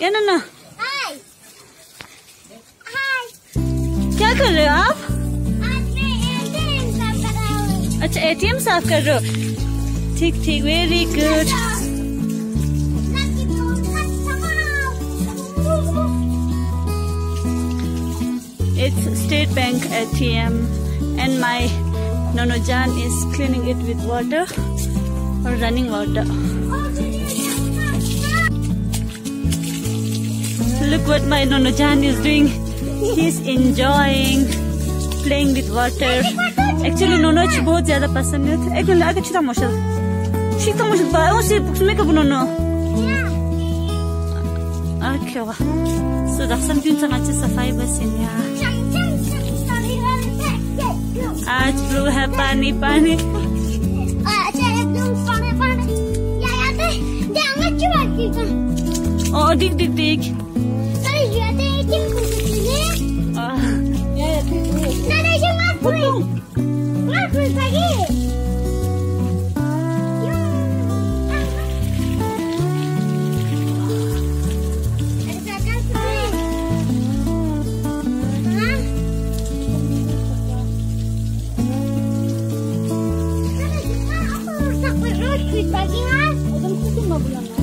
ये ना ना हाय हाय क्या कर रहे हो आप आज मैं एटीएम साफ कर रहा हूँ अच्छा एटीएम साफ कर रहे हो ठीक ठीक वेरी गुड लकी तो It's State Bank ATM and my Nono Jan is cleaning it with water or running water. Look what my Nono Jan is doing. He's enjoying playing with water. Actually Nono ची बहुत ज़्यादा पसंद है एक minute आगे छिता मोशल छिता मोशल बा ओ सी books में कब Nono Okay वा so दक्षण क्यों संग अच्छे सफाई बस इन्हें आज ब्लू है पानी पानी Oh, dig, dig, dig. Bagi Mas. Abang itu mau bulan,